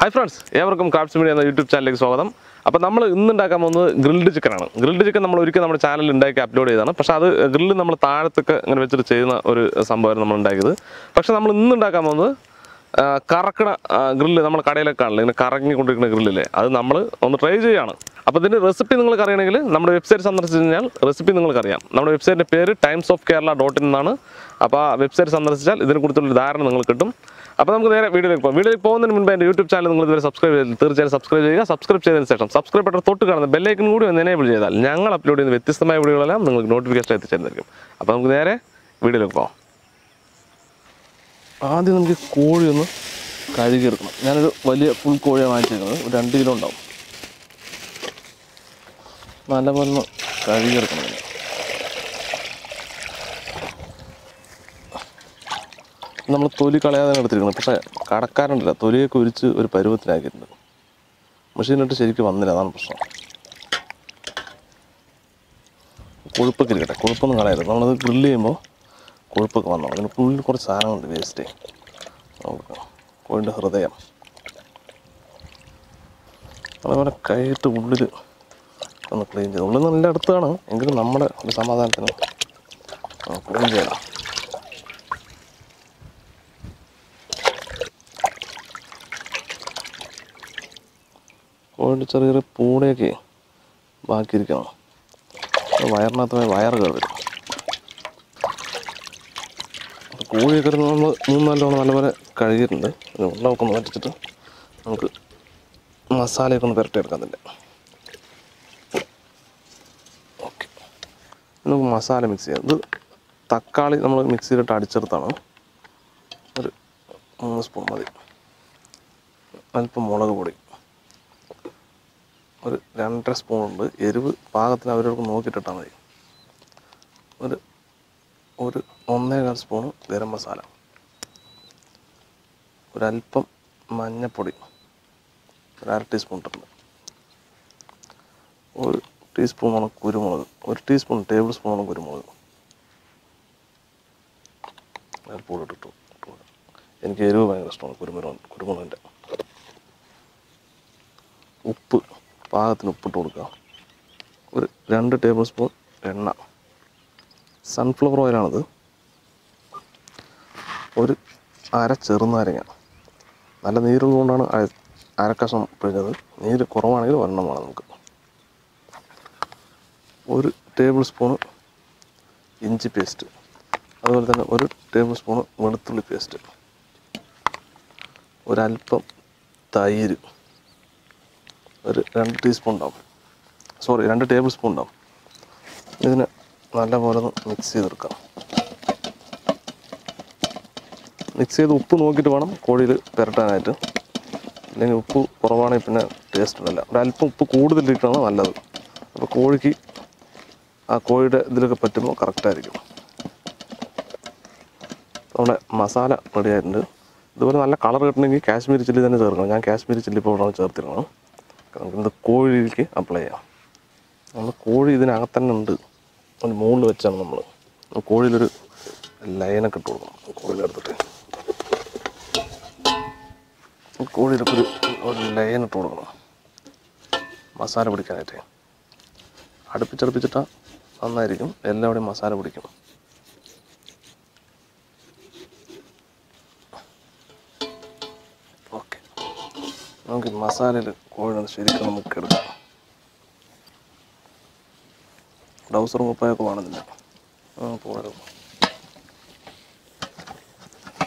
Hi friends ഏവർക്കും Caps media എന്ന YouTube ചാനലിലേക്ക് സ്വാഗതം. അപ്പോൾ നമ്മൾ ഇന്ന് ഉണ്ടാക്കാൻ പോകുന്നത് ഗ്രിൽഡ് ചിക്കനാണ് ഗ്രിൽഡ് ചിക്കൻ നമ്മൾ ഒരിക്കൽ നമ്മുടെ ചാനലിൽ ഉണ്ടാക്കി അപ്ലോഡ് ചെയ്തതാണ്. പക്ഷേ അത് ഗ്രില്ല് നമ്മൾ താഴത്തൊക്കെ ഇങ്ങനെ വെച്ചിട്ട് ചെയ്യുന്ന ഒരു സംഭവമാണ് നമ്മൾ ഉണ്ടാക്കിയത്. പക്ഷേ നമ്മൾ ഇന്ന് ഉണ്ടാക്കാൻ പോകുന്നത് കറക്കണ ഗ്രില്ല് നമ്മൾ കടയിലൊക്കെ കാണില്ല ഇങ്ങനെ കറങ്ങിക്കൊണ്ടിരിക്കുന്ന ഗ്രില്ലില്ലേ? അത് നമ്മൾ ഒന്ന് ട്രൈ ചെയ്യുകയാണ്. അപ്പോൾ ഇതിന്റെ റെസിപ്പി നിങ്ങൾക്ക് അറിയണമെങ്കിൽ നമ്മുടെ വെബ്സൈറ്റ് സന്ദർശിച്ച് കഴിഞ്ഞാൽ റെസിപ്പി നിങ്ങൾക്ക് അറിയാം. നമ്മുടെ വെബ്സൈറ്റിന്റെ പേര് Times of Kerala dot in എന്നാണ്. അപ്പോൾ ആ വെബ്സൈറ്റ് സന്ദർശിച്ചാൽ ഇതിനെക്കുറിച്ചുള്ള കുറിച്ചുള്ള ധാരണ നിങ്ങൾ കിട്ടും. അപ്പോൾ നമുക്ക് നേരെ വീഡിയോയിലേക്ക് പോകാം. വീഡിയോയിലേക്ക് പോകുന്നതിന് മുൻപ് എന്റെ യൂട്യൂബ് ചാനൽ നിങ്ങൾ ഇതുവരെ സബ്സ്ക്രൈബ് ചെയ്ത് തീർച്ചയായും സബ്സ്ക്രൈബ് ചെയ്യുക. സബ്സ്ക്രൈബ് ചെയ്തതിന് ശേഷം സബ്സ്ക്രൈബ് ബട്ടൺ തൊട്ട് കാണുന്ന ബെല്ലൈക്കൻ കൂടി ഒന്ന് എനേബിൾ ചെയ്താൽ ഞങ്ങൾ അപ്ലോഡ് ചെയ്യുന്ന വ്യത്യസ്തമായ വീഡിയോകളെല്ലാം നിങ്ങൾക്ക് നോട്ടിഫിക്കേഷൻ എത്തിച്ചേർന്നിരിക്കും. അപ്പോൾ നമുക്ക് നേരെ വീഡിയോയിലേക്ക് പോകാം. ആദ്യം നമുക്ക് കോഴി ഒന്ന് കഴുകിയെടുക്കണം ഞാനൊരു വലിയ ഫുൾ കോഴിയാണ് വാങ്ങിച്ചിരിക്കുന്നത് ഒരു രണ്ട് കിലോ ഉണ്ടാവും. നല്ലപോലെ ഒന്ന് കഴുകിയെടുക്കണം. ഇതിനെ. നമ്മൾ തൊലി കളയാതെ എടുത്തിരിക്കുന്നത്. പക്ഷേ കടക്കാരുണ്ടല്ല തൊലിയൊക്കെ ഉരിച്ച് ഒരു പരുവത്തിനാക്കിയിട്ടുണ്ട് മെഷീനിട്ട് ശരിക്കും വന്നില്ല അതാണ് പ്രശ്നം. കൊഴുപ്പൊക്കെ ഇരിക്കട്ടെ കൊഴുപ്പൊന്നും കളയരുത്. നമ്മളത് ഗ്രില്ല് ചെയ്യുമ്പോൾ കൊഴുപ്പൊക്കെ വന്നു അതിന് ഉള്ളിൽ കുറച്ച് സാധനങ്ങളുണ്ട് വേസ്റ്റ് നമുക്ക് കോഴിന്റെ ഹൃദയം. അതുപോലെ കൈയിട്ട് ഉള്ളിൽ ഒന്ന് ക്ലീൻ ചെയ്ത്. ഉള്ളിൽ നല്ല അടുത്താണ് എങ്കിലും നമ്മുടെ ഒരു സമാധാനത്തിന് ക്ലീൻ ചെയ്യണം. കോഴിന്റെ ചെറിയ ചെറിയ പൂടയൊക്കെ ബാക്കിയിരിക്കണം. വയറിനകത്ത് വരും. അപ്പോൾ കോഴിയൊക്കെ നമ്മൾ മൂന്ന് നല്ലോണം നല്ലപോലെ കഴുകിയിട്ടുണ്ട്. ഇത് വെള്ളമൊക്കെ ഒന്ന് വറ്റിച്ചിട്ട് നമുക്ക് മസാലയൊക്കെ ഒന്ന് പുരട്ടിയെടുക്കാൻ അതിന്റെ നമുക്ക് മസാല മിക്സ് ചെയ്യാം. ഇത് തക്കാളി നമ്മൾ മിക്സിയിലിട്ട് അടിച്ചെടുത്താണ്. ഒരു മൂന്ന് സ്പൂൺ മതി. അല്പം മുളക് പൊടി. ഒരു രണ്ടര സ്പൂൺ ഉണ്ട്. എരിവ് പാകത്തിന് അവരവർക്ക് നോക്കിയിട്ടിട്ടാൽ മതി. ഒരു ഒരു ഒന്നേകാൽ സ്പൂൺ ഗരം മസാല. ഒരല്പം മഞ്ഞൾപ്പൊടി ഒരു അര ടീസ്പൂൺ ഇട്ടുണ്ട് ഒരു ടീസ്പൂണോളം കുരുമുളക്. ഒരു ടീസ്പൂൺ ടേബിൾ സ്പൂണോളം കുരുമുളക്. അല്പം ഇട്ടിട്ടു എനിക്ക് എരിവ് ഭയങ്കര ഇഷ്ടമാണ് കുരുമുളക് കുരുമുളകിന്റെ. ഉപ്പ് പാകത്തിന് ഉപ്പിട്ട് കൊടുക്കുക. ഒരു രണ്ട് ടേബിൾ സ്പൂൺ എണ്ണ. സൺഫ്ലവർ ഓയിലാണിത്. ഒരു അര ചെറുനാരങ്ങ. നല്ല നീരുള്ളതുകൊണ്ടാണ് അരക്കഷം പിഴിഞ്ഞത്. നീര് കുറവാണെങ്കിൽ ഒരെണ്ണം വേണം നമുക്ക്. ഒരു ടേബിൾ സ്പൂണ് ഇഞ്ചി പേസ്റ്റ് അതുപോലെ തന്നെ ഒരു ടേബിൾ സ്പൂണ് വെളുത്തുള്ളി പേസ്റ്റ് ഒരല്പം തൈര്. ഒരു രണ്ട് ടീസ്പൂൺ ഉണ്ടാവും സോറി രണ്ട് ടേബിൾ സ്പൂൺ ഉണ്ടാവും ഇതിനെ നല്ലപോലെ ഒന്ന് മിക്സ് ചെയ്തെടുക്കാം. മിക്സ് ചെയ്ത് ഉപ്പ് നോക്കിയിട്ട് വേണം കോഴിയിൽ പുരട്ടാനായിട്ട്. അല്ലെങ്കിൽ ഉപ്പ് കുറവാണെങ്കിൽ പിന്നെ ടേസ്റ്റ് ഉണ്ടല്ല ഒരല്പം ഉപ്പ് കൂടുതലിട്ടാണ് നല്ലത്. അപ്പോൾ കോഴിക്ക് ആ കോഴിയുടെ ഇതിലൊക്കെ പറ്റുമ്പോൾ കറക്റ്റായിരിക്കും നമ്മുടെ മസാല റെഡി ആയിട്ടുണ്ട് ഇതുപോലെ നല്ല കളർ കിട്ടണമെങ്കിൽ കാശ്മീരി ചില്ലി തന്നെ ചേർക്കണം. ഞാൻ കാശ്മീരി ചില്ലി പൗഡറാണ് ചേർത്തിരുന്നത്. നമുക്കിത് കോഴിയിലേക്ക് അപ്ലൈ ചെയ്യാം. നമ്മൾ കോഴി ഇതിനകത്ത് തന്നെ ഉണ്ട്. അതിന് മുകളിൽ വെച്ചാണ് നമ്മൾ കോഴിയിലൊരു ലൈനൊക്കെ ഇട്ട് കൊടുക്കണം. കോഴിയിലെടുത്തിട്ട് കോഴിയിലൊക്കെ ഒരു ലൈൻ ഇട്ട് കൊടുക്കണം. മസാല പിടിക്കാനായിട്ട്. അടുപ്പിച്ചടുപ്പിച്ചിട്ടാൽ നന്നായിരിക്കും. എല്ലാവിടെയും മസാല പിടിക്കും ഓക്കെ. നമുക്ക് മസാലയിൽ കോഴി ശരിക്കും നമുക്ക് എടുക്കാം. ഡൗസർ മുപ്പായൊക്കെ വേണമെന്നില്ല. ആ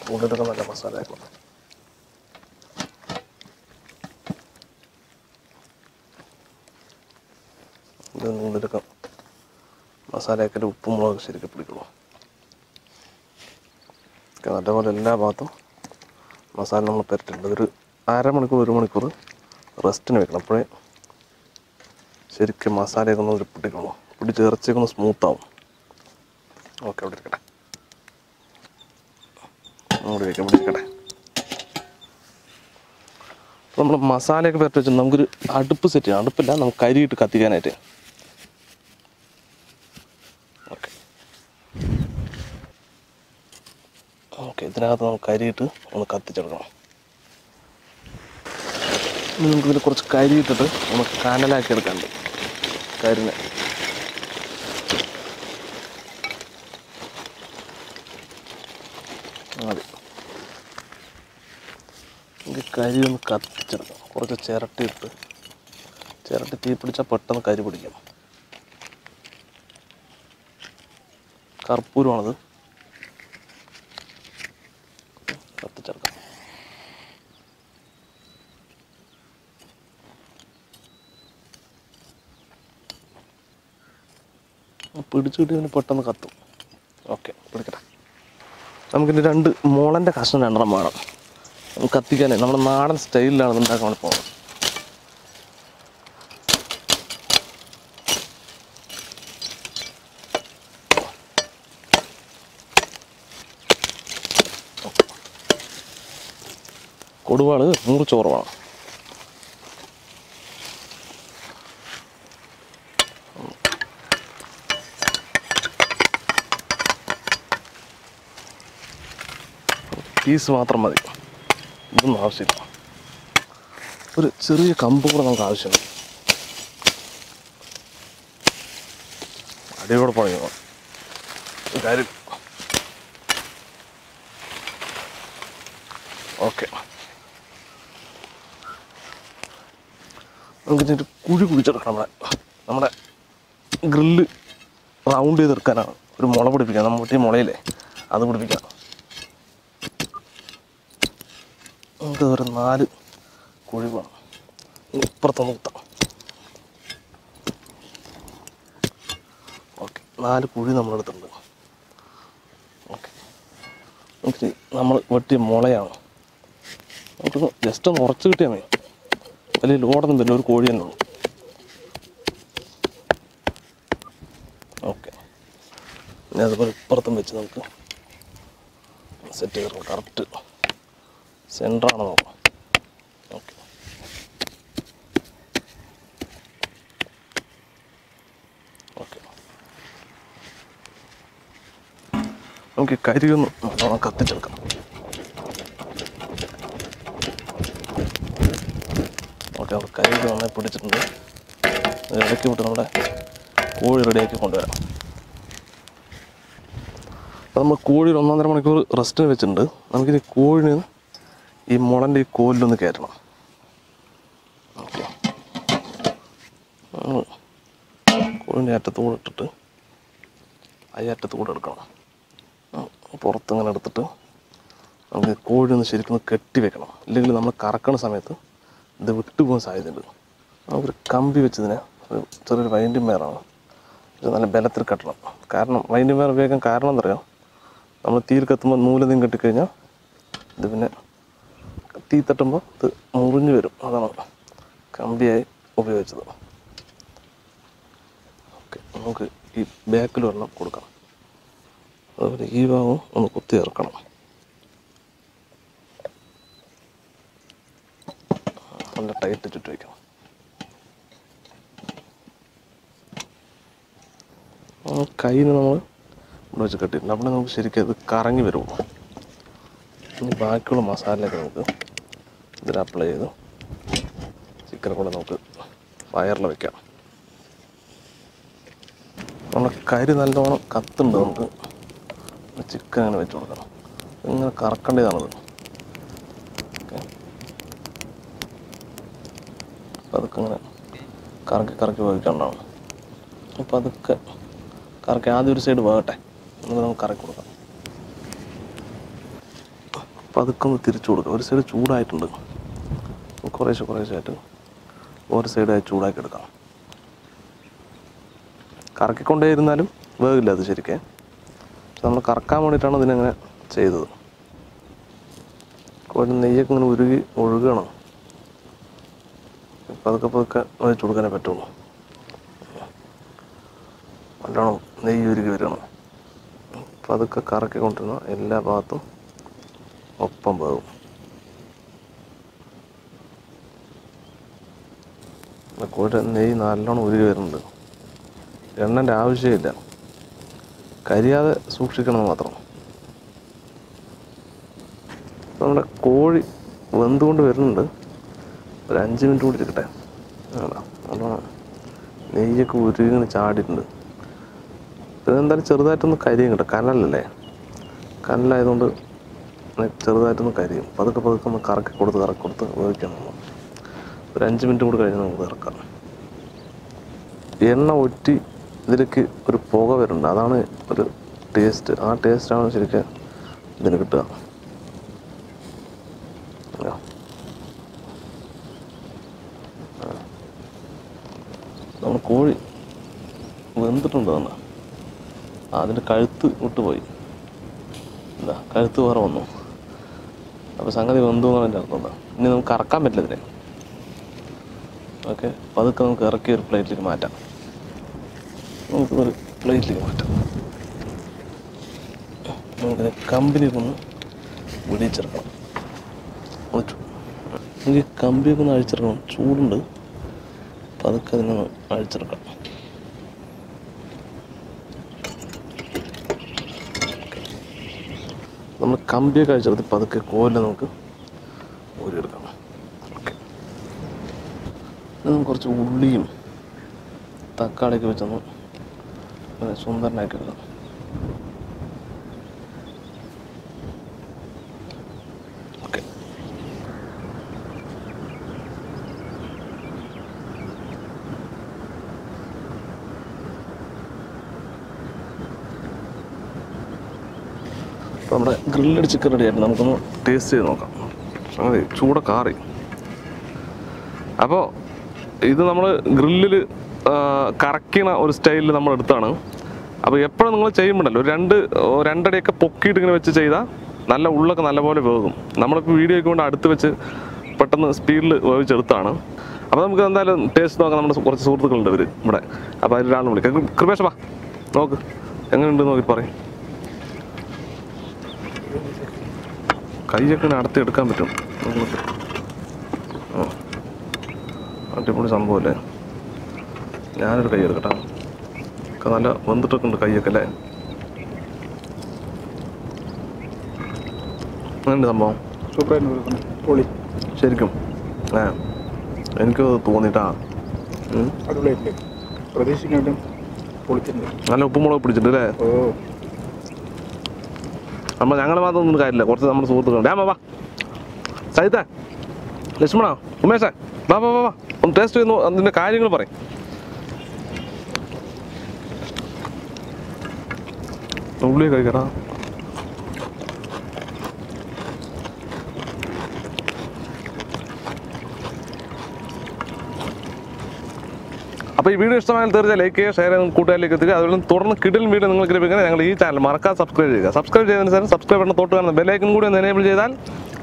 കൂടുതലൊക്കെ നല്ല മസാല ആക്കണം ഇത് മസാലയൊക്കെ ഉപ്പും മുളക് ശരിക്കും പിടിക്കുള്ളൂ നല്ലപോലെ എല്ലാ ഭാഗത്തും മസാല നമ്മൾ പെരട്ടുണ്ട് ഒരു അരമണിക്കൂർ ഒരു മണിക്കൂർ റെസ്റ്റിന് വെക്കണം. അപ്പോഴേ ശരിക്കും മസാലയൊക്കെ ഒന്ന് പിടിക്കുള്ളൂ പിടിച്ച് ഇറച്ചിയൊക്കെ ഒന്ന് സ്മൂത്താവും. ഓക്കെ അവിടെ ഇരിക്കട്ടെ. അങ്ങോട്ട് വയ്ക്കാം പിടിച്ചിരിക്കട്ടെ നമ്മൾ മസാലയൊക്കെ പെരട്ടി വെച്ചാൽ നമുക്കൊരു അടുപ്പ് സെറ്റ് ചെയ്യാം അടുപ്പില്ല നമുക്ക് കരിയിട്ട് കത്തിക്കാനായിട്ട് ഓക്കെ ഓക്കെ ഇതിനകത്ത് നമുക്ക് കരിയിട്ട് ഒന്ന് കത്തിച്ചെടുക്കണം. ഇനി നമുക്കിതിൽ കുറച്ച് കരി ഇട്ടിട്ട് നമുക്ക് കനലാക്കി എടുക്കാനുണ്ട് കരിനെ. മതി. നമുക്ക് കരി ഒന്ന് കത്തിച്ചെടുക്കാം. കുറച്ച് ചിരട്ടി ഇട്ട്. ചിരട്ടി തീ പിടിച്ചാൽ പെട്ടെന്ന് കരി പിടിക്കണം കർപ്പൂരമാണത് കത്തിച്ചെടുക്കാം പിടിച്ചു കിട്ടിയതിന് പെട്ടെന്ന് കത്തും. ഓക്കെ പിടിക്കട്ടെ. നമുക്കിന്റെ രണ്ട് മുളന്റെ കഷ്ണം രണ്ടെണ്ണം വേണം. നമുക്ക് കത്തിക്കാനേ നമ്മുടെ നാടൻ സ്റ്റൈലിലാണ് ഉണ്ടാക്കാൻ പോകുന്നത്. കൊടുവാൾ നൂറ് ചോറ് വേണം. പീസ് മാത്രം മതി. ഇതൊന്നും ആവശ്യമില്ല. ഒരു ചെറിയ കമ്പ് കൂടെ നമുക്ക് ആവശ്യമുണ്ട്. അടിയോടെ പണി വേണം. കാര്യം. ഓക്കെ. നമുക്ക് ഇതിന്റെ കുഴി കുഴിച്ചെടുക്കണം നമ്മുടെ നമ്മുടെ ഗ്രില്ല് റൗണ്ട് ചെയ്തെടുക്കാനാണ്. ഒരു മുള പിടിപ്പിക്കാം. നമ്മുടെ മുളയില്ലേ? അത് പിടിപ്പിക്കാം. ഒരു നാല് കുഴി വേണം ഇപ്പുറത്തൊന്ന് കുത്താം. ഓക്കെ നാല് കുഴി നമ്മളെടുത്തിട്ടുണ്ട്. ഓക്കെ. നമ്മൾ വെട്ടിയ മുളയാണ്. നമുക്ക് ജസ്റ്റ് ഒന്ന് ഉറച്ച് കിട്ടിയാൽ മതി. വലിയ ലോഡൊന്നും വരില്ല ഒരു കോഴി തന്നെ ഓക്കെ. പിന്നെ അതുപോലെ ഇപ്പുറത്തും വെച്ച് നമുക്ക് സെറ്റ് ചെയ്തിട്ടുണ്ട്. കറക്റ്റ് സെന്ററാണ് നോക്കാം. ഓക്കെ. ഓക്കെ. നമുക്ക് കരിയൊന്ന് നല്ലോണം കത്തിച്ചെടുക്കാം. ഓക്കെ നമുക്ക് കരി നന്നായി പിടിച്ചിട്ടുണ്ട്. ഇടയ്ക്ക് വിട്ട് നമ്മുടെ കോഴി റെഡിയാക്കി കൊണ്ടുവരാം. അപ്പോൾ നമ്മൾ കോഴി ഒന്നാന്തര മണിക്കൂർ റെസ്റ്റിന് വെച്ചിട്ടുണ്ട്. നമുക്കിനി കോഴിന് ഈ മുളന്റെ ഈ കോലിലൊന്ന് കയറ്റണം. ഓക്കെ. കോലിന്റെ അറ്റത്തൂടെ ഇട്ടിട്ട് ഈ അറ്റത്തൂടെ എടുക്കണം. പുറത്തിങ്ങനെ എടുത്തിട്ട് നമുക്ക് കോഴി ഒന്ന് ശരിക്കും കെട്ടി വെക്കണം. ഇല്ലെങ്കിൽ നമ്മൾ കറക്കണ സമയത്ത് ഇത് വിട്ടുപോകാൻ സാധ്യതയുണ്ട്. നമുക്കൊരു കമ്പി വെച്ചതിന് ചെറിയൊരു വൈൻഡിങ് വെയറാണ് ഇത് നല്ല ബലത്തിൽ കെട്ടണം. കാരണം വൈൻഡിങ് വെയർ ഉപയോഗിക്കാൻ കാരണം എന്തറിയാം നമ്മൾ തീയിൽ കത്തുമ്പോൾ നൂലെന്തെങ്കിലും കെട്ടിക്കഴിഞ്ഞാൽ ഇത് പിന്നെ തീ തട്ടുമ്പോൾ ഇത് മുറിഞ്ഞു വരും. അതാണ് കമ്പിയായി ഉപയോഗിച്ചത്. ഓക്കെ നമുക്ക് ഈ ബാക്കിൽ ഒരെണ്ണം കൊടുക്കണം അതുപോലെ ഈ ഭാഗവും ഒന്ന് കുത്തി ഇറക്കണം. നല്ല ടൈറ്റ് ചുറ്റി വയ്ക്കണം കയ്യിൽ നമ്മൾ ഇവിടെ വെച്ച് കെട്ടിയിട്ടുണ്ട്. അവിടെ നമുക്ക് ശരിക്കും അത് കറങ്ങി വരുള്ളൂ. ഇനി ബാക്കിയുള്ള മസാലയൊക്കെ നമുക്ക് ഇതിൽ അപ്ലൈ ചെയ്തു. ചിക്കനെ കൂടെ നമുക്ക് ഫയറിൽ വെക്കാം. നമ്മുടെ കരി നല്ലോണം കത്തുണ്ട് നമുക്ക്. ചിക്കൻ അങ്ങനെ വെച്ച് കൊടുക്കണം. ഇങ്ങനെ കറക്കേണ്ടതാണത്. ഓക്കെ അതൊക്കെ ഇങ്ങനെ കറക്കി കറക്കി വഹിക്കേണ്ടതാണ് അപ്പം അതൊക്കെ കറക്കി ആദ്യം ഒരു സൈഡ് വേകട്ടെ. എന്നിട്ട് നമുക്ക് കറക്കി കൊടുക്കാം. അപ്പം അതൊക്കെ ഒന്ന് തിരിച്ചു കൊടുക്കാം. ഒരു സൈഡ് ചൂടായിട്ടുണ്ട്. കുറേശ്ശെ കുറേശ്ശെ ആയിട്ട് ഒരു സൈഡായി ചൂടാക്കി എടുക്കാം കറക്കിക്കൊണ്ടേ ഇരുന്നാലും വേഗില്ല അത് ശരിക്കും. നമ്മൾ കറക്കാൻ വേണ്ടിയിട്ടാണ് ഇതിനങ്ങനെ ചെയ്തത്. കോഴി നെയ്യൊക്കെ ഇങ്ങനെ ഉരുകി ഒഴുകണം. പതുക്കെ പതുക്കെ ഒഴിച്ചു കൊടുക്കാനേ പറ്റുള്ളൂ. നല്ലോണം നെയ്യ് ഉരുകി വരണം. പതുക്കെ കറക്കിക്കൊണ്ടിരുന്ന എല്ലാ ഭാഗത്തും ഒപ്പം വേവും. കോഴി നെയ്യ് നല്ലോണം ഉരുകി വരുന്നുണ്ട്. എണ്ണന്റെ ആവശ്യമില്ല. കരിയാതെ സൂക്ഷിക്കണം മാത്രം. നമ്മുടെ കോഴി വെന്തുകൊണ്ട് വരുന്നുണ്ട്. ഒരു അഞ്ച് മിനിറ്റ് കൂടി ഇരിക്കട്ടെ. ആടാ നല്ലോണം നെയ്യൊക്കെ ഉരുകിങ്ങനെ ചാടിയിട്ടുണ്ട്. പിന്നെ എന്തായാലും ചെറുതായിട്ടൊന്ന് കരിയും കേട്ടോ. കനലല്ലേ കനലായതുകൊണ്ട് ചെറുതായിട്ടൊന്ന് കരിയും. പതുക്കെ പതുക്കെ ഒന്ന് കറക്കി കൊടുത്ത് കറക്കി കൊടുത്ത് ഉപയോഗിക്കണം. ഒരു അഞ്ച് മിനിറ്റ് കൂടി കഴിഞ്ഞ് നമുക്ക് ഇറക്കാം. എണ്ണ ഒറ്റി ഇതിലേക്ക് ഒരു പുക വരുന്നുണ്ട്. അതാണ് ഒരു ടേസ്റ്റ് ആ ടേസ്റ്റാണ് ശരിക്കും ഇതിന് കിട്ടുക. നമ്മൾ കോഴി വെന്തിട്ടുണ്ട് തന്നെ അതിന്റെ കഴുത്ത് വിട്ടുപോയി. എന്താ കഴുത്ത് വേറെ വന്നു. അപ്പോൾ സംഗതി വെന്തു എന്നാണ് എന്റെ അർത്ഥം എന്താ ഇനി നമുക്ക് കറക്കാൻ പറ്റില്ല ഇതിനെ. ഓക്കെ. പതുക്കെ നമുക്ക് ഇറക്കി ഒരു പ്ലേറ്റിലേക്ക് മാറ്റാം. നമുക്ക് ഒരു പ്ലേറ്റിലേക്ക് മാറ്റാം. നമുക്കിത് കമ്പനിയൊക്കെ ഒന്ന് വിടിച്ചെടുക്കണം എനിക്ക് കമ്പിയൊക്കെ ഒന്ന് അഴിച്ചെടുക്കണം ചൂടുണ്ട്. പതുക്കെ അതിനൊന്ന് അഴിച്ചെടുക്കണം നമ്മൾ കമ്പിയൊക്കെ അഴിച്ചെടുത്ത് പതുക്കെ കോലിൽ നമുക്ക് ഊരിയെടുക്കാം. നമുക്ക് കുറച്ച് ഉള്ളിയും തക്കാളിയൊക്കെ വെച്ചൊന്ന് സുന്ദരനാക്കി എടുക്കാം. നമ്മുടെ ഗ്രില്ലഡ് ചിക്കൻ റെഡി ആയിട്ട് നമുക്കൊന്ന് ടേസ്റ്റ് ചെയ്ത് നോക്കാം. അതെ ചൂടൊക്കെ ആറി. അപ്പോൾ ഇത് നമ്മൾ ഗ്രില്ലിൽ കറക്കണ ഒരു സ്റ്റൈലിൽ നമ്മൾ എടുത്താണ്. അപ്പോൾ എപ്പോഴും നിങ്ങൾ ചെയ്യുമ്പോഴല്ലോ രണ്ട് രണ്ടടിയൊക്കെ പൊക്കിയിട്ട് ഇങ്ങനെ വെച്ച് ചെയ്താൽ നല്ല ഉള്ളൊക്കെ നല്ലപോലെ വേകും. നമ്മളിപ്പോൾ വീഡിയോ ഒക്കെ കൊണ്ട് അടുത്ത് വെച്ച് പെട്ടെന്ന് സ്പീഡിൽ വേവിച്ചെടുത്താണ്. അപ്പോൾ നമുക്ക് എന്തായാലും ടേസ്റ്റ് നോക്കാം നമ്മുടെ കുറച്ച് സുഹൃത്തുക്കളുണ്ട് ഇവർ ഇവിടെ. അപ്പോൾ അതിലൊരാളെ വിളിക്കാം. കൃപേഷ വാ നോക്ക്. എങ്ങനെയുണ്ട് നോക്കി പറയും. കൈയൊക്കെ അടുത്ത് എടുക്കാൻ പറ്റും. ആ. അടിപൊളി സംഭവമല്ലേ ഞാനൊരു കൈ എടുക്കട്ടെ. ഒക്കെ നല്ല വന്നിട്ടൊക്കെ ഉണ്ട് കൈയൊക്കെ അല്ലേ? അങ്ങനെയുണ്ട് സംഭവം? പൊളി. ശരിക്കും. ഏ എനിക്ക് തോന്നിട്ടാ നല്ല ഉപ്പുമുളക് പിടിച്ചിട്ടുണ്ട് അല്ലേ? നമ്മൾ ഞങ്ങൾ മാത്രം ഒന്നും കാര്യമില്ല. കുറച്ച് നമ്മുടെ സുഹൃത്തുക്കളുണ്ട്. ഞാൻ വാ. സഹിത ലക്ഷ്മണോ ഉമേഷ. വാ വാ വാ ഒന്ന് ടേസ്റ്റ് ചെയ്യുന്നു അതിന്റെ കാര്യങ്ങൾ പറയും. ഉള്ളി കഴിക്കടാ അപ്പോൾ ഈ വീഡിയോ ഇഷ്ടമായാൽ തീർച്ചയായും ലൈക്ക് ചെയ്യുക ഷെയർ ചെയ്യുന്ന കൂട്ടുകാരിലേക്ക് എത്തുക അതുപോലെ തുടർന്ന് കിടിൽ വീഡിയോ നിങ്ങൾക്ക് ലഭിക്കുന്നത് ഞങ്ങൾ ഈ ചാനൽ മറക്കാതെ സബ്സ്ക്രൈബ് ചെയ്യുക. സബ്സ്ക്രൈബ് ചെയ്തതിന് ശേഷം സബ്സ്ക്രൈബ് ബട്ടൺ തൊട്ട് കാണുന്ന ബെല്ലൈക്കൻ കൂടി ഒന്ന് എനേബിൾ ചെയ്താൽ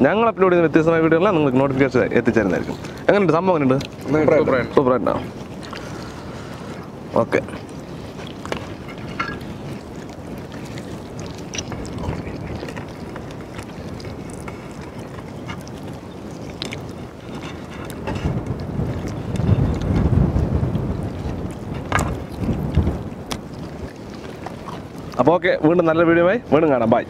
ഞങ്ങൾ അപ്ലോഡ് ചെയ്യുന്ന വ്യത്യസ്തമായ വീഡിയോകളെല്ലാം നിങ്ങൾക്ക് നോട്ടിഫിക്കേഷൻ എത്തിച്ചേരുന്നതായിരിക്കും. എങ്ങനെയുണ്ട്? സംഭവം എങ്ങനെയുണ്ട്? സൂപ്പറായിട്ടോ ഓക്കെ അപ്പോൾ ഓക്കെ വീണ്ടും നല്ല വീഡിയോ ആയി. വീണ്ടും കാണാം. ബൈ